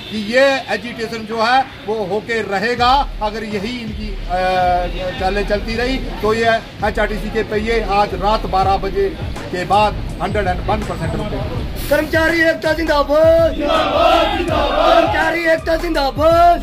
कि ये एजिटेशन जो है, वो होके रहेगा। अगर यही इनकी चालें चलती रही तो ये एच के पहिए आज रात 12 बजे के बाद 101 परसेंट कर्मचारी एकता जिंदाबाद। कर्मचारी एकता जिंदाबाद।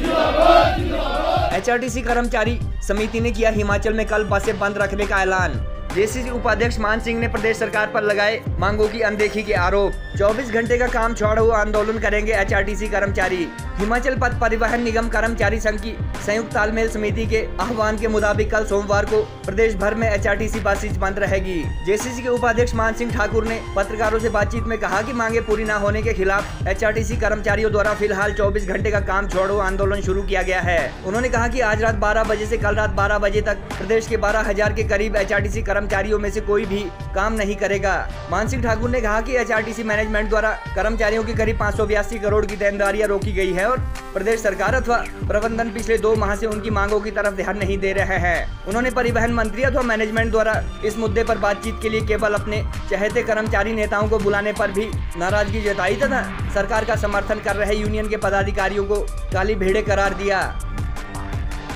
एचआरटीसी कर्मचारी समिति ने किया हिमाचल में कल बसें बंद रखने का ऐलान। जेसीसी उपाध्यक्ष मान सिंह ने प्रदेश सरकार पर लगाए मांगों की अनदेखी के आरोप। 24 घंटे का काम छोड़ो आंदोलन करेंगे एचआरटीसी कर्मचारी। हिमाचल पथ परिवहन निगम कर्मचारी संघ की संयुक्त तालमेल समिति के आह्वान के मुताबिक कल सोमवार को प्रदेश भर में एचआरटीसी बसेज बंद रहेगी। जेसीसी के उपाध्यक्ष मान सिंह ठाकुर ने पत्रकारों से बातचीत में कहा कि मांगे पूरी न होने के खिलाफ एचआरटीसी कर्मचारियों द्वारा फ़िलहाल 24 घंटे का काम छोड़ो आंदोलन शुरू किया गया है। उन्होंने कहा कि आज रात 12 बजे से कल रात 12 बजे तक प्रदेश के बारह हज़ार के करीब एचआरटीसी कर्मचारियों में से कोई भी काम नहीं करेगा। मान सिंह ठाकुर ने कहा कि एचआरटीसी मैनेजमेंट द्वारा कर्मचारियों की करीब पाँच सौ बयासी करोड़ की देनदारियाँ रोकी गई है और प्रदेश सरकार अथवा प्रबंधन पिछले दो माह से उनकी मांगों की तरफ़ ध्यान नहीं दे रहे हैं। उन्होंने परिवहन मंत्री अथवा मैनेजमेंट द्वारा इस मुद्दे पर बातचीत के लिए केवल अपने चहेते कर्मचारी नेताओं को बुलाने पर भी नाराज़गी जताई तथा सरकार का समर्थन कर रहे यूनियन के पदाधिकारियों को काली भेड़े करार दिया।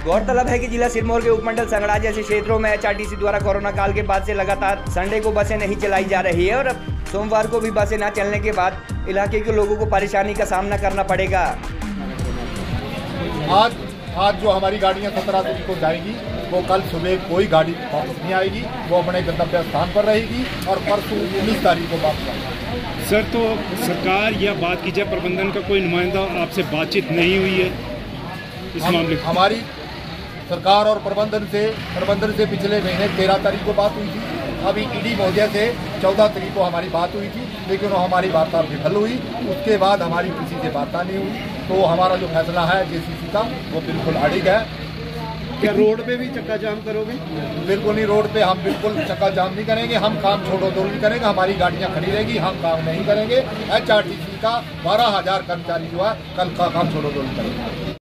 गौरतलब है कि जिला सिरमौर के उपमंडल संगड़ा जैसे क्षेत्रों में एचआरटीसी द्वारा कोरोना काल के बाद से लगातार संडे को बसें नहीं चलाई जा रही है और सोमवार को भी बसें न चलने के बाद इलाके के लोगों को परेशानी का सामना करना पड़ेगा। आज आज जो हमारी गाड़ियाँ सत्रह तारीख को जाएगी वो कल सुबह कोई गाड़ी वापस नहीं आएगी वो अपने गंतव्य स्थान पर रहेगी और परसों उन्नीस तारीख को वापस आएगी सर तो सरकार या बात की जाए प्रबंधन का कोई नुमाइंदा आपसे बातचीत नहीं हुई है इस हम, मामले हमारी सरकार और प्रबंधन से प्रबंधन से पिछले महीने तेरह तारीख को बात हुई थी। अभी ईडी महोदय से चौदह तारीख को हमारी बात हुई थी लेकिन वो हमारी वार्ता विफल हुई। उसके बाद हमारी किसी से वार्ता नहीं हुई। तो हमारा जो फैसला है जेसीसी का वो बिल्कुल अड़िग है। क्या रोड पे भी चक्का जाम करोगे? बिल्कुल नहीं रोड पे हम बिल्कुल चक्का जाम नहीं करेंगे। हम काम छोड़ो दो नहीं करेंगे हमारी गाड़ियाँ खड़ी रहेगी हम काम नहीं करेंगे। एचआरटीसी का बारह हज़ार कर्मचारी जो है कल का काम छोड़ो दो नहीं करेंगे।